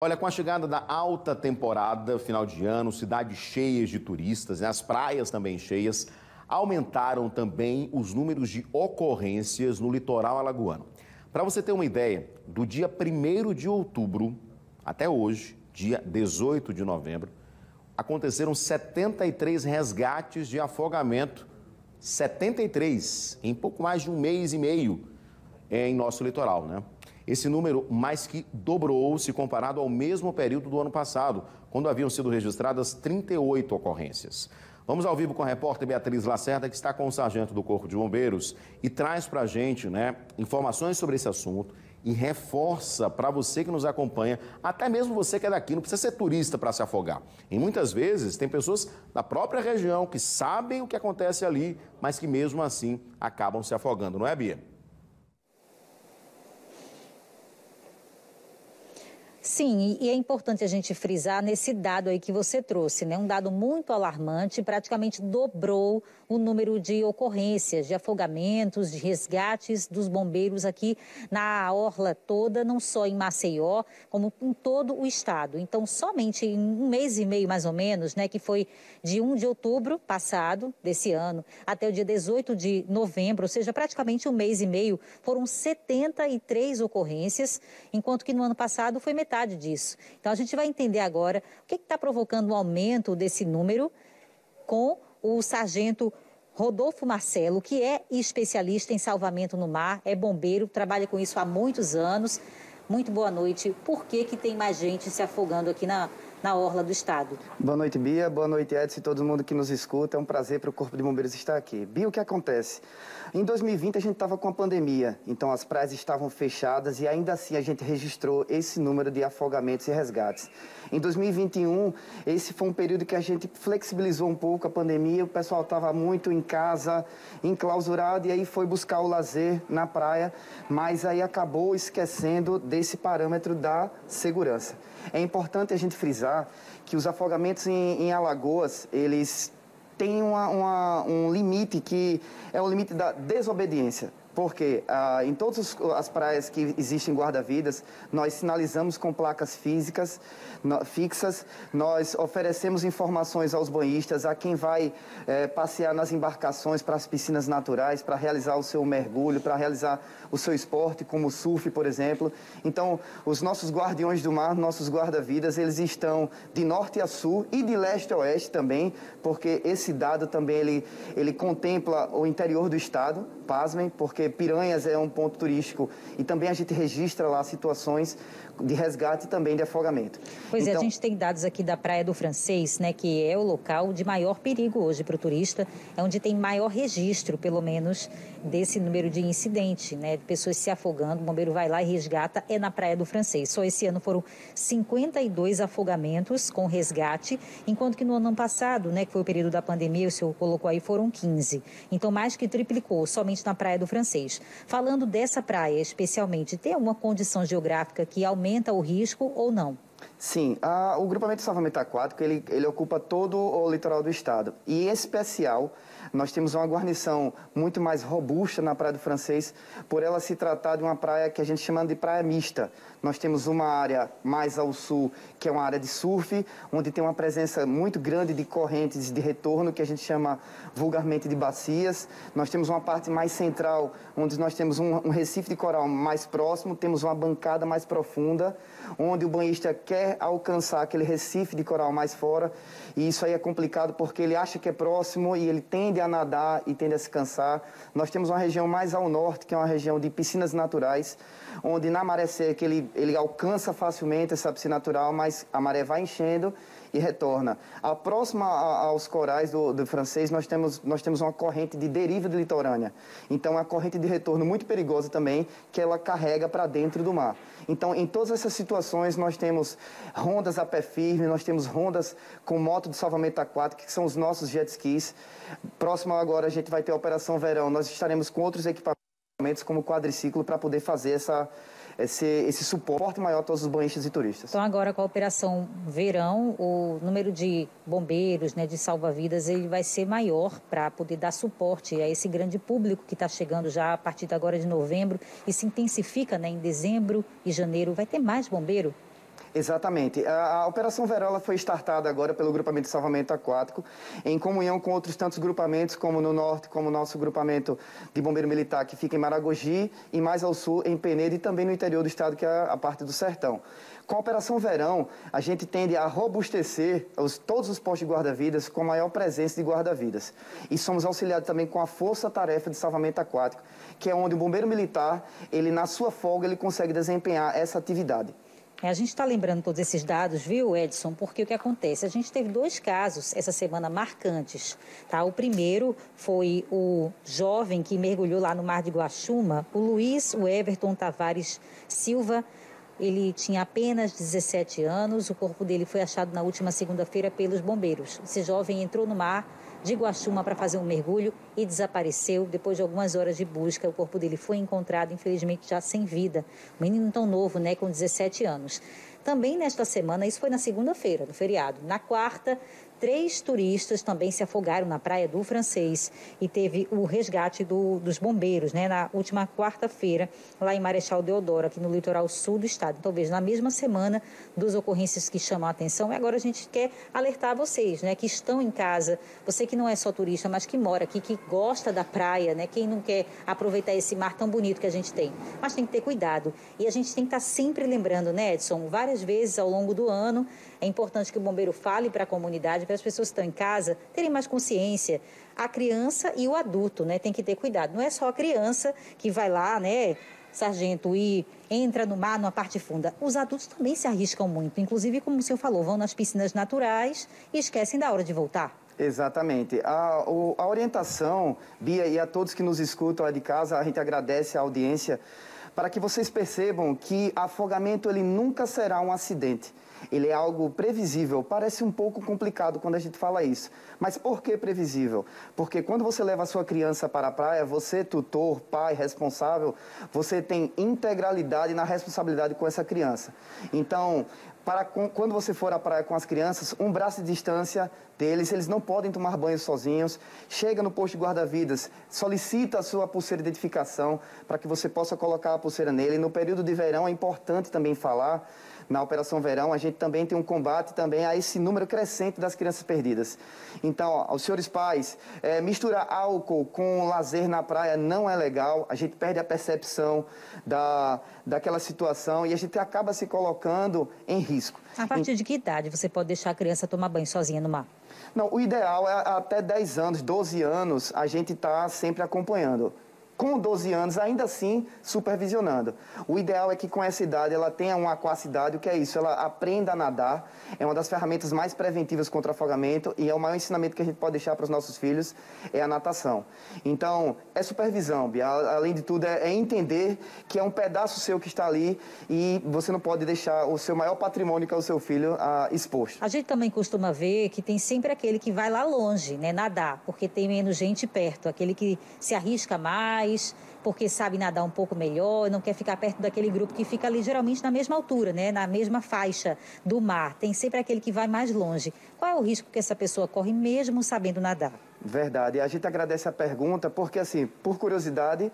Olha, com a chegada da alta temporada, final de ano, cidades cheias de turistas, né, as praias também cheias, aumentaram também os números de ocorrências no litoral alagoano. Para você ter uma ideia, do dia 1 de outubro até hoje, dia 18 de novembro, aconteceram 73 resgates de afogamento, 73 em pouco mais de um mês e meio em nosso litoral, né? Esse número mais que dobrou se comparado ao mesmo período do ano passado, quando haviam sido registradas 38 ocorrências. Vamos ao vivo com a repórter Beatriz Lacerda, que está com o sargento do Corpo de Bombeiros e traz para a gente né, informações sobre esse assunto e reforça para você que nos acompanha, até mesmo você que é daqui, não precisa ser turista para se afogar. E muitas vezes tem pessoas da própria região que sabem o que acontece ali, mas que mesmo assim acabam se afogando, não é, Bia? Sim, e é importante a gente frisar nesse dado aí que você trouxe, né? Um dado muito alarmante, praticamente dobrou o número de ocorrências, de afogamentos, de resgates dos bombeiros aqui na orla toda, não só em Maceió, como em todo o estado. Então, somente em um mês e meio mais ou menos, né, que foi de 1 de outubro passado desse ano até o dia 18 de novembro, ou seja, praticamente um mês e meio, foram 73 ocorrências, enquanto que no ano passado foi metade disso. Então a gente vai entender agora o que está provocando o aumento desse número com o sargento Rodolfo Marcelo, que é especialista em salvamento no mar, é bombeiro, trabalha com isso há muitos anos. Muito boa noite. Por que, que tem mais gente se afogando aqui na, na orla do estado? Boa noite, Bia. Boa noite, Edson e todo mundo que nos escuta. É um prazer para o Corpo de Bombeiros estar aqui. Bia, o que acontece? Em 2020 a gente estava com a pandemia, então as praias estavam fechadas e ainda assim a gente registrou esse número de afogamentos e resgates. Em 2021, esse foi um período que a gente flexibilizou um pouco a pandemia, o pessoal estava muito em casa, enclausurado, e aí foi buscar o lazer na praia, mas aí acabou esquecendo desse parâmetro da segurança. É importante a gente frisar que os afogamentos em, em Alagoas, eles têm uma, uma, um limite que é o limite da desobediência. Porque ah, em todas as praias que existem guarda-vidas, nós sinalizamos com placas físicas no, fixas, nós oferecemos informações aos banhistas, a quem vai eh, passear nas embarcações para as piscinas naturais, para realizar o seu mergulho, para realizar o seu esporte, como surf, por exemplo. Então, os nossos guardiões do mar, nossos guarda-vidas, eles estão de norte a sul e de leste a oeste também, porque esse dado também ele, ele contempla o interior do estado, pasmem, porque Piranhas é um ponto turístico. E também a gente registra lá situações de resgate e também de afogamento. Pois então... é, a então gente tem dados aqui da Praia do Francês, né, que é o local de maior perigo hoje para o turista, é onde tem maior registro, pelo menos, desse número de incidente, né, de pessoas se afogando, o bombeiro vai lá e resgata, é na Praia do Francês. Só esse ano foram 52 afogamentos com resgate, enquanto que no ano passado, né, que foi o período da pandemia, o senhor colocou aí, foram 15. Então, mais que triplicou somente na Praia do Francês. Falando dessa praia especialmente, tem alguma condição geográfica que aumenta o risco ou não? Sim, a, o grupamento de salvamento aquático ele, ele ocupa todo o litoral do estado e em especial nós temos uma guarnição muito mais robusta na Praia do Francês, por ela se tratar de uma praia que a gente chama de praia mista. Nós temos uma área mais ao sul, que é uma área de surf, onde tem uma presença muito grande de correntes de retorno, que a gente chama vulgarmente de bacias. Nós temos uma parte mais central, onde nós temos um, um recife de coral mais próximo, temos uma bancada mais profunda, onde o banhista quer alcançar aquele recife de coral mais fora. E isso aí é complicado porque ele acha que é próximo e ele tende a nadar e tende a se cansar. Nós temos uma região mais ao norte, que é uma região de piscinas naturais, onde na maré seca ele, ele alcança facilmente essa piscina natural, mas a maré vai enchendo e retorna. A próxima aos corais do, do, francês, nós temos, nós temos uma corrente de deriva de litorânea. Então, é uma corrente de retorno muito perigosa também, que ela carrega para dentro do mar. Então, em todas essas situações, nós temos rondas a pé firme, nós temos rondas com moto de salvamento aquático, que são os nossos jet skis. Próximo agora, a gente vai ter a Operação Verão. Nós estaremos com outros equipamentos, como quadriciclo, para poder fazer essa esse, esse suporte maior a todos os banhistas e turistas. Então agora com a operação Verão, o número de bombeiros, né, de salva-vidas, ele vai ser maior para poder dar suporte a esse grande público que está chegando já a partir de agora de novembro e se intensifica né, em dezembro e janeiro. Vai ter mais bombeiro? Exatamente. A, a Operação Verola foi startada agora pelo Grupamento de Salvamento Aquático, em comunhão com outros tantos grupamentos, como no norte, como o nosso grupamento de bombeiro militar, que fica em Maragogi, e mais ao sul, em Penedo, e também no interior do estado, que é a parte do sertão. Com a Operação Verão, a gente tende a robustecer os, todos os postos de guarda-vidas com maior presença de guarda-vidas. E somos auxiliados também com a Força-Tarefa de Salvamento Aquático, que é onde o bombeiro militar, ele na sua folga, ele consegue desempenhar essa atividade. A gente está lembrando todos esses dados, viu, Edson? Porque o que acontece? A gente teve dois casos essa semana marcantes. Tá? O primeiro foi o jovem que mergulhou lá no Mar de Guaxuma, o Luiz Everton Tavares Silva. Ele tinha apenas 17 anos. O corpo dele foi achado na última segunda-feira pelos bombeiros. Esse jovem entrou no mar de Guaxuma para fazer um mergulho e desapareceu. Depois de algumas horas de busca, o corpo dele foi encontrado, infelizmente já sem vida. Um menino tão novo, né, com 17 anos. Também nesta semana, isso foi na segunda-feira, no feriado. Na quarta, Três turistas também se afogaram na praia do Francês e teve o resgate do, dos bombeiros, né, na última quarta-feira, lá em Marechal Deodoro, aqui no litoral sul do estado. Veja, na mesma semana, duas ocorrências que chamam a atenção. E agora a gente quer alertar vocês, né, que estão em casa, você que não é só turista, mas que mora aqui, que gosta da praia, né, quem não quer aproveitar esse mar tão bonito que a gente tem. Mas tem que ter cuidado. E a gente tem que estar sempre lembrando, né, Edson, várias vezes ao longo do ano, é importante que o bombeiro fale para a comunidade, para as pessoas que estão em casa terem mais consciência. A criança e o adulto, né, tem que ter cuidado. Não é só a criança que vai lá, né, sargento, e entra no mar, numa parte funda. Os adultos também se arriscam muito. Inclusive, como o senhor falou, vão nas piscinas naturais e esquecem da hora de voltar. Exatamente. A, a orientação, Bia, e a todos que nos escutam lá de casa, a gente agradece a audiência, para que vocês percebam que afogamento ele nunca será um acidente ele é algo previsível. Parece um pouco complicado quando a gente fala isso. Mas por que previsível? Porque quando você leva a sua criança para a praia, você, tutor, pai, responsável, você tem integralidade na responsabilidade com essa criança. Então, para quando você for à praia com as crianças, um braço de distância deles, eles não podem tomar banho sozinhos. Chega no posto de guarda-vidas, solicita a sua pulseira de identificação para que você possa colocar a pulseira nele. No período de verão é importante também falar na Operação Verão, a gente também tem um combate também a esse número crescente das crianças perdidas. Então, ó, aos senhores pais, é, misturar álcool com lazer na praia não é legal, a gente perde a percepção da, daquela situação e a gente acaba se colocando em risco. A partir de que idade você pode deixar a criança tomar banho sozinha no mar? Não, o ideal é até 10 anos, 12 anos, a gente está sempre acompanhando com 12 anos, ainda assim supervisionando. O ideal é que com essa idade ela tenha uma aquacidade, o que é isso? Ela aprenda a nadar, é uma das ferramentas mais preventivas contra afogamento e é o maior ensinamento que a gente pode deixar para os nossos filhos, é a natação. Então, é supervisão, Bia. além de tudo, é, é entender que é um pedaço seu que está ali e você não pode deixar o seu maior patrimônio, que é o seu filho, ah, exposto. A gente também costuma ver que tem sempre aquele que vai lá longe, né, nadar, porque tem menos gente perto, aquele que se arrisca mais, mais, porque sabe nadar um pouco melhor, não quer ficar perto daquele grupo que fica ali geralmente na mesma altura, né? na mesma faixa do mar. Tem sempre aquele que vai mais longe. Qual é o risco que essa pessoa corre mesmo sabendo nadar? Verdade. A gente agradece a pergunta porque, assim, por curiosidade,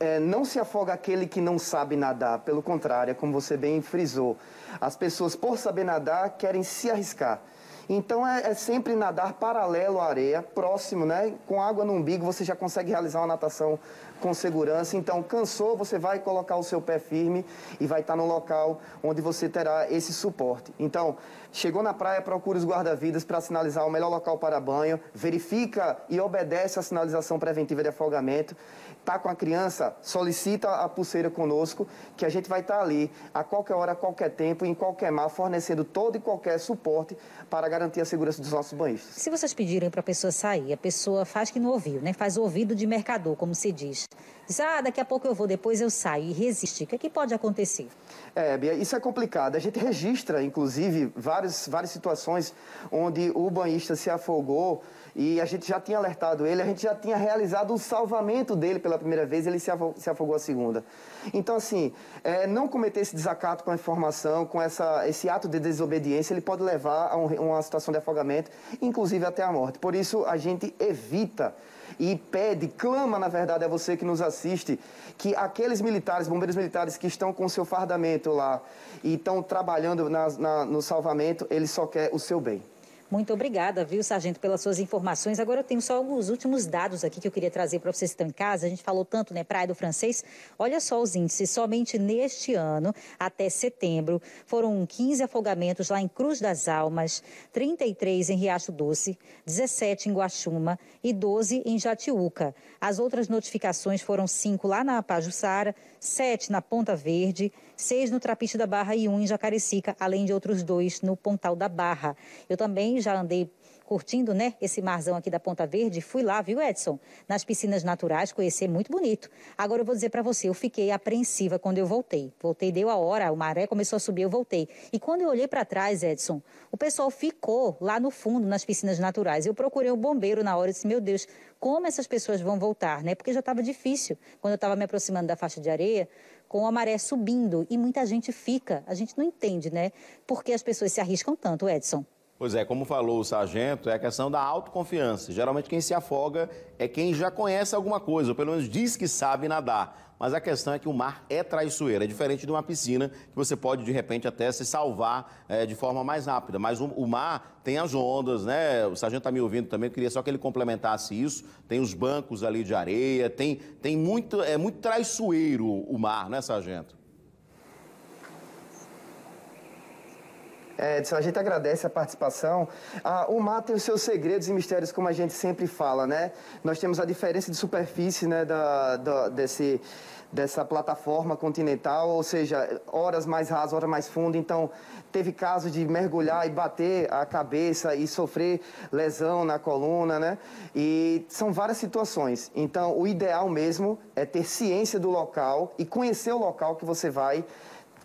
é, não se afoga aquele que não sabe nadar. Pelo contrário, é como você bem frisou. As pessoas, por saber nadar, querem se arriscar. Então é, é, sempre nadar paralelo à areia, próximo, né? Com água no umbigo você já consegue realizar uma natação com segurança. Então cansou, você vai colocar o seu pé firme e vai estar no local onde você terá esse suporte. Então, chegou na praia, procure os guarda-vidas para sinalizar o melhor local para banho, verifica e obedece a sinalização preventiva de afogamento está com a criança, solicita a pulseira conosco, que a gente vai estar tá ali a qualquer hora, a qualquer tempo, em qualquer mar, fornecendo todo e qualquer suporte para garantir a segurança dos nossos banhistas. Se vocês pedirem para a pessoa sair, a pessoa faz que não ouviu, né? Faz ouvido de mercador, como se diz. Diz, ah, daqui a pouco eu vou, depois eu saio e resiste. O que, é que pode acontecer? É, Bia, isso é complicado. A gente registra, inclusive, várias, várias situações onde o banhista se afogou e a gente já tinha alertado ele, a gente já tinha realizado o salvamento dele pela primeira vez, ele se afogou, a segunda. Então, assim, é, não cometer esse desacato com a informação, com essa, esse ato de desobediência, ele pode levar a um, uma situação de afogamento, inclusive até a morte. Por isso, a gente evita e pede, clama, na verdade, a você que nos assiste que aqueles militares, bombeiros militares que estão com o seu fardamento lá e estão trabalhando na, na, no salvamento, eles só querem o seu bem. Muito obrigada, viu, Sargento, pelas suas informações. Agora eu tenho só alguns últimos dados aqui que eu queria trazer para vocês que estão em casa. A gente falou tanto, né, Praia do Francês. Olha só os índices. Somente neste ano, até setembro, foram 15 afogamentos lá em Cruz das Almas, 33 em Riacho Doce, 17 em Guaxuma e 12 em Jatiuca. As outras notificações foram 5 lá na Pajuçara, 7 na Ponta Verde, 6 no Trapiche da Barra e 1 em Jacarecica, além de outros dois no Pontal da Barra. Eu também já andei curtindo, né, esse marzão aqui da Ponta Verde, fui lá, viu, Edson? Nas piscinas naturais, conhecer muito bonito. Agora eu vou dizer para você, eu fiquei apreensiva quando eu voltei. Voltei, deu a hora, o maré começou a subir, eu voltei. E quando eu olhei para trás, Edson, o pessoal ficou lá no fundo, nas piscinas naturais. Eu procurei o bombeiro na hora e disse, meu Deus, como essas pessoas vão voltar, né? Porque já estava difícil quando eu estava me aproximando da faixa de areia com a maré subindo e muita gente fica. A gente não entende, né? Por que as pessoas se arriscam tanto, Edson? Pois é, como falou o sargento, é a questão da autoconfiança. Geralmente quem se afoga é quem já conhece alguma coisa, ou pelo menos diz que sabe nadar. Mas a questão é que o mar é traiçoeiro, é diferente de uma piscina que você pode de repente até se salvar é, de forma mais rápida. Mas o, o, mar tem as ondas, né? O sargento está me ouvindo também, eu queria só que ele complementasse isso. Tem os bancos ali de areia, tem, tem muito, é muito traiçoeiro o mar, né, sargento? É, Edson, a gente agradece a participação. Ah, o mar tem os seus segredos e mistérios, como a gente sempre fala, né? Nós temos a diferença de superfície né, da, da, desse, dessa plataforma continental, ou seja, horas mais rasas, horas mais fundo. Então, teve casos de mergulhar e bater a cabeça e sofrer lesão na coluna, né? E são várias situações. Então, o ideal mesmo é ter ciência do local e conhecer o local que você vai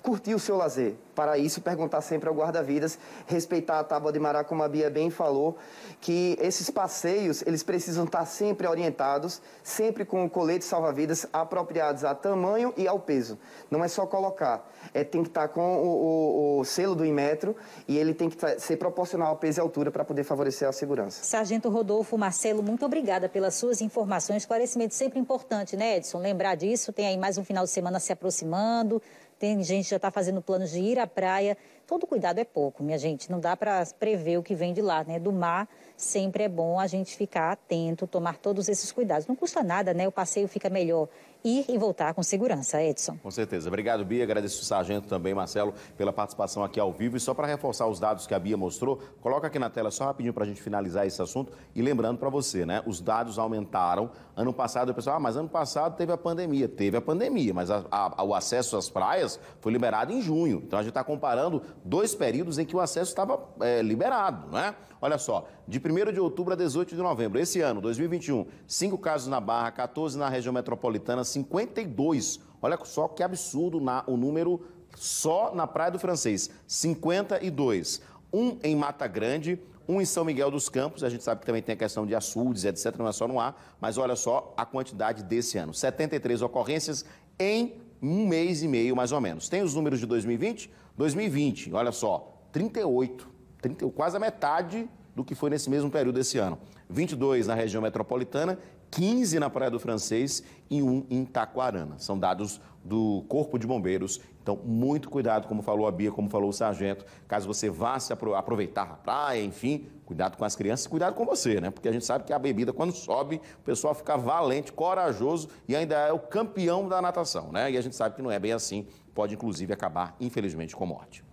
curtir o seu lazer. Para isso, perguntar sempre ao guarda-vidas, respeitar a tábua de mará, como a Bia bem falou, que esses passeios, eles precisam estar sempre orientados, sempre com coletes salva-vidas apropriados a tamanho e ao peso. Não é só colocar, é, tem que estar com o, o, o selo do Inmetro e ele tem que ser proporcional ao peso e altura para poder favorecer a segurança. Sargento Rodolfo Marcelo, muito obrigada pelas suas informações, esclarecimento sempre importante, né, Edson? Lembrar disso, tem aí mais um final de semana se aproximando, tem gente que já está fazendo planos de ir à praia. Todo cuidado é pouco, minha gente. Não dá para prever o que vem de lá, né? Do mar sempre é bom a gente ficar atento, tomar todos esses cuidados. Não custa nada, né? O passeio fica melhor ir e voltar com segurança, Edson. Com certeza. Obrigado, Bia. Agradeço o sargento também, Marcelo, pela participação aqui ao vivo. E só para reforçar os dados que a Bia mostrou, coloca aqui na tela só rapidinho para a gente finalizar esse assunto. E lembrando para você, né? Os dados aumentaram. Ano passado, o pessoal, ah, mas ano passado teve a pandemia. Teve a pandemia, mas a, a, o acesso às praias foi liberado em junho. Então a gente está comparando dois períodos em que o acesso estava é, liberado, né? Olha só, de 1 de outubro a 18 de novembro, esse ano, 2021, cinco casos na Barra, 14 na região metropolitana, 52. Olha só que absurdo na, o número só na Praia do Francês, 52. Um em Mata Grande, um em São Miguel dos Campos, a gente sabe que também tem a questão de açudes, etc., não é só no ar, mas olha só a quantidade desse ano, 73 ocorrências em um mês e meio, mais ou menos. Tem os números de 2020? 2020, olha só, 38, 30, quase a metade do que foi nesse mesmo período desse ano. 22 na região metropolitana 15 na Praia do Francês e um em Taquarana. São dados do Corpo de Bombeiros. Então, muito cuidado, como falou a Bia, como falou o sargento, caso você vá se aproveitar a praia, enfim, cuidado com as crianças, cuidado com você, né? Porque a gente sabe que a bebida, quando sobe, o pessoal fica valente, corajoso e ainda é o campeão da natação, né? E a gente sabe que não é bem assim, pode inclusive acabar, infelizmente, com morte.